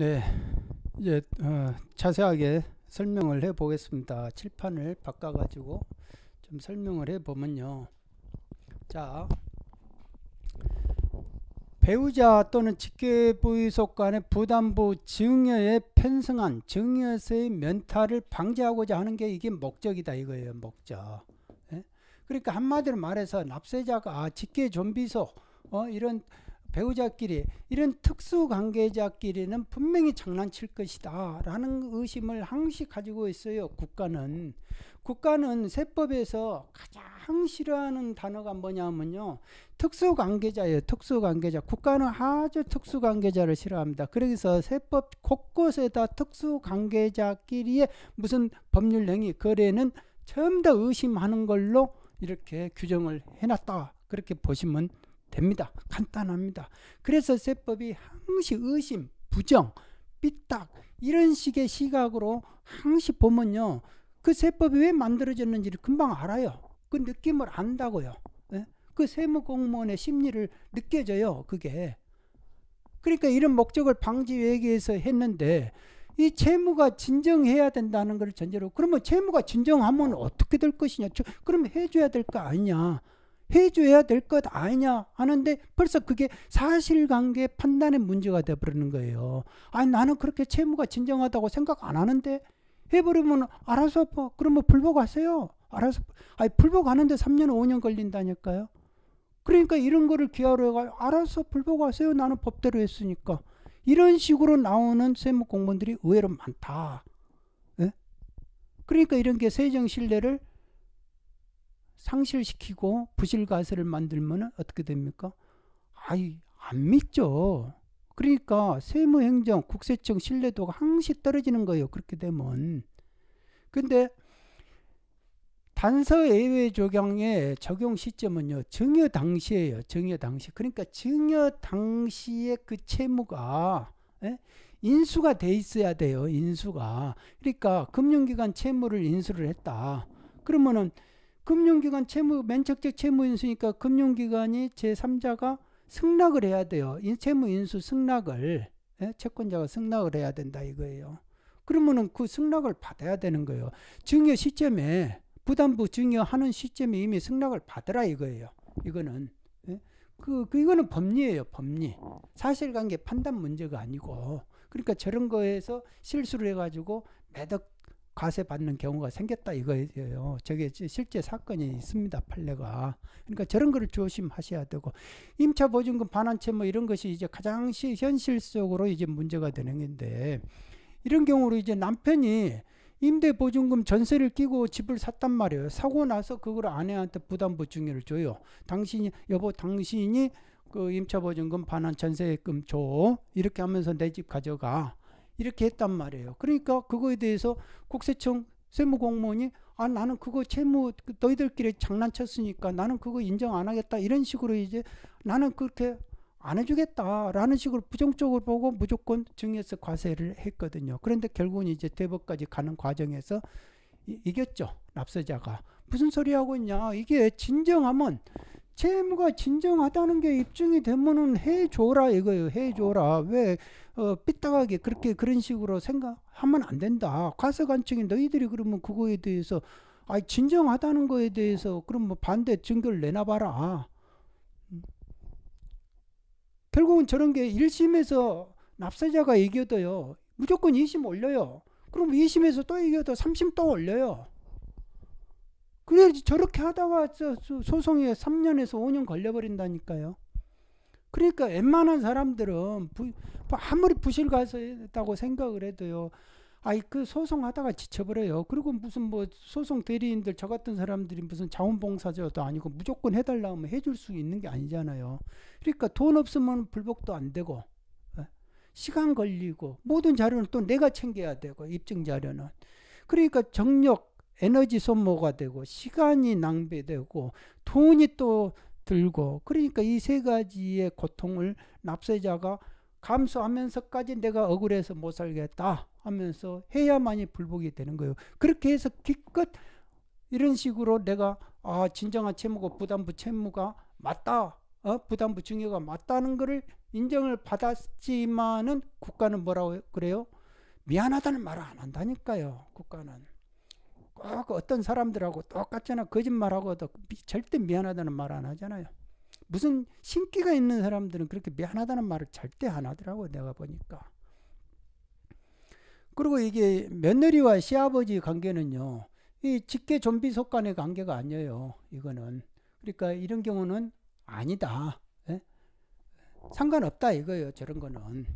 네, 이제 어, 자세하게 설명을 해 보겠습니다. 칠판을 바꿔 가지고 좀 설명을 해 보면요. 자, 배우자 또는 직계부의속 간의 부담부 증여에 편승한 증여세의 면탈을 방지하고자 하는 게 이게 목적이다 이거예요. 목적. 예? 그러니까 한마디로 말해서 납세자가 아, 직계 좀비소 어, 이런 배우자끼리 이런 특수 관계자끼리는 분명히 장난칠 것이다 라는 의심을 항시 가지고 있어요 국가는. 국가는 세법에서 가장 싫어하는 단어가 뭐냐면요. 특수 관계자예요 특수 관계자. 국가는 아주 특수 관계자를 싫어합니다. 그래서 세법 곳곳에다 특수 관계자끼리의 무슨 법률 행위 거래는 전부 다 의심하는 걸로 이렇게 규정을 해놨다. 그렇게 보시면 됩니다. 간단합니다. 그래서 세법이 항시 의심, 부정, 삐딱 이런 식의 시각으로 항시 보면요. 그 세법이 왜 만들어졌는지를 금방 알아요. 그 느낌을 안다고요. 네? 그 세무 공무원의 심리를 느껴져요. 그게. 그러니까 이런 목적을 방지하기 위해서 했는데 이 채무가 진정해야 된다는 걸 전제로 그러면 채무가 진정하면 어떻게 될 것이냐. 그러면 해줘야 될 거 아니냐. 해줘야 될 것 아니냐 하는데 벌써 그게 사실관계 판단의 문제가 돼버리는 거예요. 아니 나는 그렇게 채무가 진정하다고 생각 안 하는데 해버리면 알아서 뭐 그러면 불복하세요. 알아서 아니 불복하는데 3년 5년 걸린다니까요. 그러니까 이런 거를 기하로 해가 알아서 불복하세요. 나는 법대로 했으니까 이런 식으로 나오는 세무 공무원들이 의외로 많다. 예? 그러니까 이런 게 세정 신뢰를 상실시키고 부실가세를 만들면 어떻게 됩니까? 아이 안 믿죠. 그러니까 세무행정, 국세청 신뢰도가 항시 떨어지는 거예요. 그렇게 되면. 근데 단서 예외 조경의 적용 시점은요. 증여 당시예요. 증여 당시. 그러니까 증여 당시에 그 채무가 예? 인수가 돼 있어야 돼요. 인수가. 그러니까 금융기관 채무를 인수를 했다. 그러면은 금융기관 채무 면책적 채무 인수니까 금융기관이 제3자가 승낙을 해야 돼요. 채무 인수 승낙을 예? 채권자가 승낙을 해야 된다 이거예요. 그러면은 그 승낙을 받아야 되는 거예요. 증여 시점에 부담부 증여하는 시점에 이미 승낙을 받으라 이거예요. 이거는 예? 그, 그 이거는 법리예요. 법리. 사실관계 판단 문제가 아니고 그러니까 저런 거에서 실수를 해가지고 매덕 과세 받는 경우가 생겼다 이거예요. 저게 실제 사건이 있습니다. 판례가. 그러니까 저런 거를 조심하셔야 되고 임차 보증금 반환채 뭐 이런 것이 이제 가장 시, 현실적으로 이제 문제가 되는 건데 이런 경우로 이제 남편이 임대 보증금 전세를 끼고 집을 샀단 말이에요. 사고 나서 그걸 아내한테 부담부 증여를 줘요. 당신이 여보 당신이 그 임차 보증금 반환 전세금 줘 이렇게 하면서 내 집 가져가. 이렇게 했단 말이에요. 그러니까 그거에 대해서 국세청 세무공무원이 아 나는 그거 채무 너희들끼리 장난쳤으니까 나는 그거 인정 안 하겠다 이런 식으로 이제 나는 그렇게 안 해주겠다라는 식으로 부정적으로 보고 무조건 증여세 과세를 했거든요. 그런데 결국은 이제 대법까지 가는 과정에서 이, 겼죠 납세자가 무슨 소리 하고 있냐 이게 진정하면 채무가 진정하다는 게 입증이 되면은 해줘라 이거예요. 해줘라. 왜 어, 삐딱하게 그렇게 그런 식으로 생각하면 안 된다. 과세관청이 너희들이 그러면 그거에 대해서 아 진정하다는 거에 대해서 그럼 뭐 반대 증거를 내놔봐라. 음. 결국은 저런 게 1심에서 납세자가 이겨도요. 무조건 2심 올려요. 그럼 2심에서 또 이겨도 3심 또 올려요. 그래 저렇게 하다가 소송에 3년에서 5년 걸려버린다니까요. 그러니까 웬만한 사람들은 부, 아무리 부실 가서다고 생각을 해도요. 아이 그 소송하다가 지쳐버려요. 그리고 무슨 뭐 소송 대리인들 저 같은 사람들이 무슨 자원봉사자도 아니고 무조건 해달라 면 해줄 수 있는 게 아니잖아요. 그러니까 돈 없으면 불복도 안 되고 예? 시간 걸리고 모든 자료는 또 내가 챙겨야 되고 입증 자료는 그러니까 정력 에너지 소모가 되고 시간이 낭비되고 돈이 또 들고 그러니까 이 세 가지의 고통을 납세자가 감수하면서까지 내가 억울해서 못 살겠다 하면서 해야만이 불복이 되는 거예요. 그렇게 해서 기껏 이런 식으로 내가 아 진정한 채무고 부담부 채무가 맞다 어, 부담부 증여가 맞다는 것을 인정을 받았지만은 국가는 뭐라고 그래요? 미안하다는 말을 안 한다니까요. 국가는 꼭 어떤 사람들하고 똑같잖아. 거짓말하고도 절대 미안하다는 말 안 하잖아요. 무슨 신기가 있는 사람들은 그렇게 미안하다는 말을 절대 안 하더라고 내가 보니까. 그리고 이게 며느리와 시아버지 관계는요. 이 직계 좀비 속간의 관계가 아니에요. 이거는. 그러니까 이런 경우는 아니다. 예? 상관없다 이거예요. 저런 거는.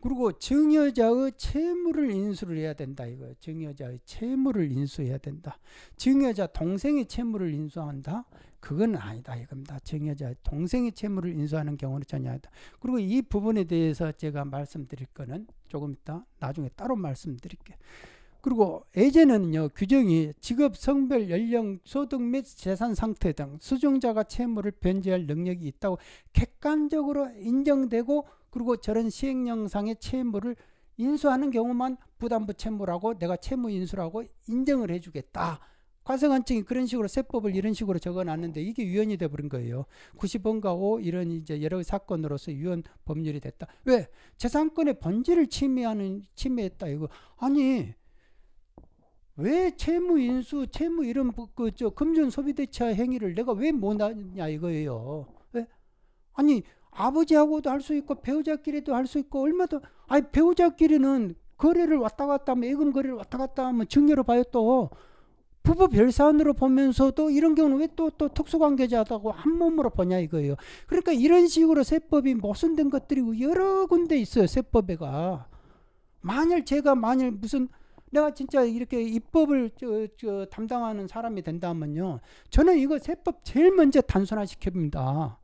그리고 증여자의 채무를 인수를 해야 된다 이거예요. 증여자의 채무를 인수해야 된다. 증여자 동생의 채무를 인수한다. 그건 아니다 이겁니다. 증여자 동생의 채무를 인수하는 경우는 전혀 아니다. 그리고 이 부분에 대해서 제가 말씀드릴 거는 조금 이따 나중에 따로 말씀드릴게요. 그리고 예전에는요 규정이 직업, 성별, 연령, 소득 및 재산 상태 등 수증자가 채무를 변제할 능력이 있다고 객관적으로 인정되고 그리고 저런 시행령상의 채무를 인수하는 경우만 부담부 채무라고 내가 채무 인수라고 인정을 해주겠다. 과세관청이 그런 식으로 세법을 이런 식으로 적어놨는데 이게 위헌이 돼버린 거예요. 90원과 5 이런 이제 여러 사건으로서 위헌 법률이 됐다. 왜? 재산권의 본질을 침해하는 침해했다 이거. 아니 왜 채무 인수, 채무 이런 그저 금전 소비 대차 행위를 내가 왜 못하냐 이거예요. 왜? 아니 아버지하고도 할 수 있고 배우자끼리도 할 수 있고 얼마도 아니 배우자끼리는 거래를 왔다 갔다 하면 예금 거래를 왔다 갔다 하면 증여로 봐요 또 부부 별사안으로 보면서도 이런 경우는 왜 또 또 특수관계자다고 한 몸으로 보냐 이거예요. 그러니까 이런 식으로 세법이 모순된 것들이 여러 군데 있어요 세법에가. 만일 제가 만일 무슨 내가 진짜 이렇게 입법을 저, 저 담당하는 사람이 된다면요. 저는 이거 세법 제일 먼저 단순화 시켜봅니다.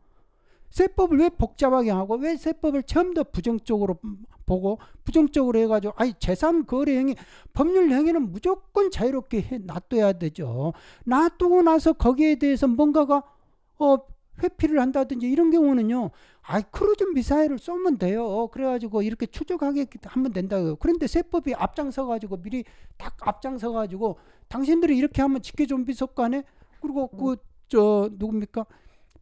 세법을 왜 복잡하게 하고 왜 세법을 처음부터 부정적으로 보고 부정적으로 해가지고 아니 재산 거래 행위 법률 행위는 무조건 자유롭게 해, 놔둬야 되죠. 놔두고 나서 거기에 대해서 뭔가가 어 회피를 한다든지 이런 경우는요. 아이 크루즈 미사일을 쏘면 돼요. 그래가지고 이렇게 추적하게 하면 된다고요. 그런데 세법이 앞장서가지고 미리 딱 앞장서가지고 당신들이 이렇게 하면 직계 좀비 속간에 그리고 그 저 누굽니까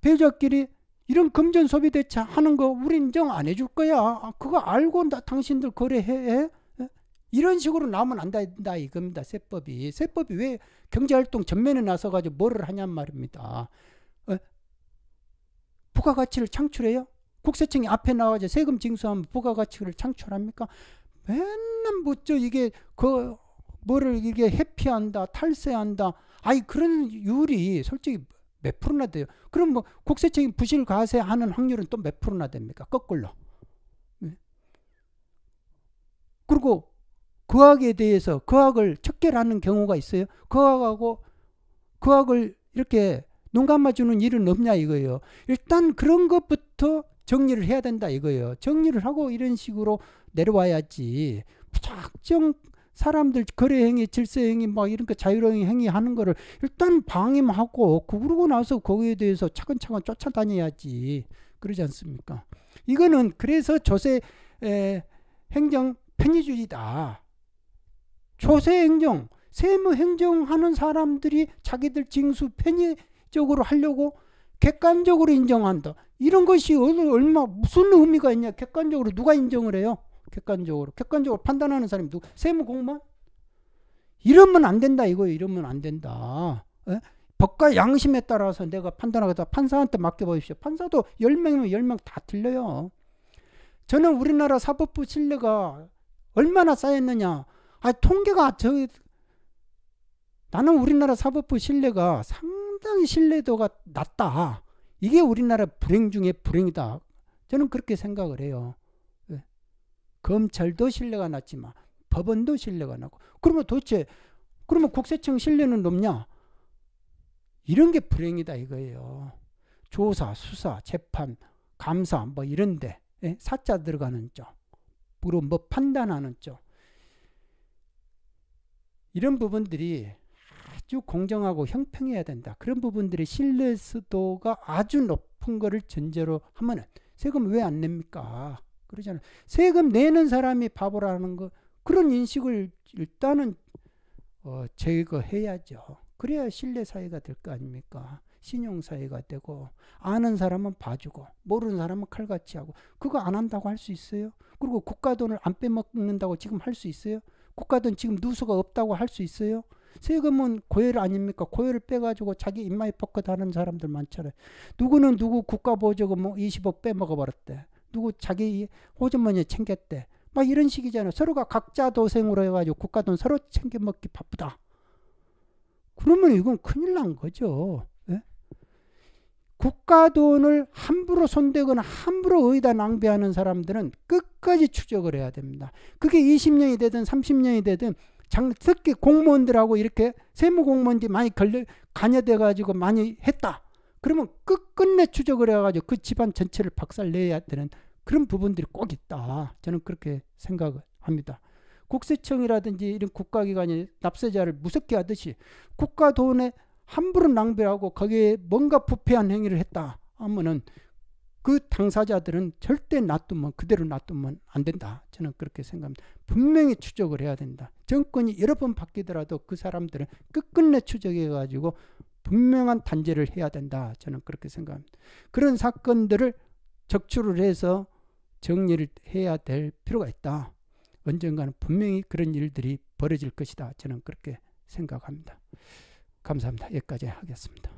배우자끼리 이런 금전 소비 대차 하는 거 우리 인정 안 해줄 거야. 아, 그거 알고 나, 당신들 거래해. 예? 이런 식으로 나오면 안 된다 이겁니다. 세법이. 세법이 왜 경제활동 전면에 나서가지고 뭐를 하냔 말입니다. 어? 부가가치를 창출해요? 국세청이 앞에 나와서 세금 징수하면 부가가치를 창출합니까? 맨날 묻죠. 이게 그 뭐를 이게 회피한다, 탈세한다. 아이 그런 율이 솔직히 몇 프로나 돼요? 그럼 뭐 국세청이 부실 과세하는 확률은 또 몇 프로나 됩니까? 거꾸로. 네. 그리고 거학에 대해서 거학을 척결하는 경우가 있어요. 거학하고 거학을 이렇게 눈 감아주는 일은 없냐 이거예요. 일단 그런 것부터 정리를 해야 된다 이거예요. 정리를 하고 이런 식으로 내려와야지. 무작정 사람들 거래 행위, 질서 행위 막 이런 거 자유로운 행위 하는 거를 일단 방임하고 그러고 나서 거기에 대해서 차근차근 쫓아다녀야지. 그러지 않습니까? 이거는 그래서 조세 에, 행정 편의주의다. 조세 행정, 세무 행정하는 사람들이 자기들 징수 편의적으로 하려고 객관적으로 인정한다. 이런 것이 얼마 무슨 의미가 있냐? 객관적으로 누가 인정을 해요? 객관적으로 객관적으로 판단하는 사람이 누구? 세무 공무원? 이러면 안 된다 이거예요. 이러면 안 된다. 에? 법과 양심에 따라서 내가 판단하겠다. 판사한테 맡겨보십시오. 판사도 10명이면 10명 다 틀려요. 저는 우리나라 사법부 신뢰가 얼마나 쌓였느냐. 아, 통계가 저 나는 우리나라 사법부 신뢰가 상당히 신뢰도가 낮다. 이게 우리나라 불행 중에 불행이다. 저는 그렇게 생각을 해요. 검찰도 신뢰가 낮지만 법원도 신뢰가 나고 그러면 도대체 그러면 국세청 신뢰는 높냐? 이런 게 불행이다 이거예요. 조사, 수사, 재판, 감사 뭐 이런데 예? 사자 들어가는 쪽, 그리고 뭐 판단하는 쪽 이런 부분들이 아주 공정하고 형평해야 된다. 그런 부분들이 신뢰도가 아주 높은 거를 전제로 하면은 세금 왜 안 냅니까? 그러잖아요. 세금 내는 사람이 바보라는 거 그런 인식을 일단은 어, 제거해야죠. 그래야 신뢰 사회가 될 거 아닙니까? 신용 사회가 되고 아는 사람은 봐주고 모르는 사람은 칼같이 하고 그거 안 한다고 할 수 있어요? 그리고 국가 돈을 안 빼먹는다고 지금 할 수 있어요? 국가 돈 지금 누수가 없다고 할 수 있어요? 세금은 고열 아닙니까? 고열을 빼가지고 자기 입마에 뻗고 하는 사람들 많잖아요. 누구는 누구 국가 보조금 뭐 20억 빼먹어 버렸대. 누구 자기 호주머니 챙겼대. 막 이런 식이잖아요. 서로가 각자 도생으로 해가지고 국가 돈 서로 챙겨 먹기 바쁘다. 그러면 이건 큰일 난 거죠. 예? 국가 돈을 함부로 손대거나 함부로 의다 낭비하는 사람들은 끝까지 추적을 해야 됩니다. 그게 20년이 되든 30년이 되든 장, 특히 공무원들하고 이렇게 세무공무원들이 많이 걸려, 관여돼 가지고 많이 했다. 그러면 끝끝내 추적을 해가지고 그 집안 전체를 박살내야 되는 그런 부분들이 꼭 있다. 저는 그렇게 생각을 합니다. 국세청이라든지 이런 국가기관이 납세자를 무섭게 하듯이 국가 돈에 함부로 낭비하고 거기에 뭔가 부패한 행위를 했다 하면은 그 당사자들은 절대 놔두면 그대로 놔두면 안 된다. 저는 그렇게 생각합니다. 분명히 추적을 해야 된다. 정권이 여러 번 바뀌더라도 그 사람들은 끝끝내 추적해 가지고 분명한 단죄를 해야 된다. 저는 그렇게 생각합니다. 그런 사건들을 적출을 해서 정리를 해야 될 필요가 있다. 언젠가는 분명히 그런 일들이 벌어질 것이다. 저는 그렇게 생각합니다. 감사합니다. 여기까지 하겠습니다.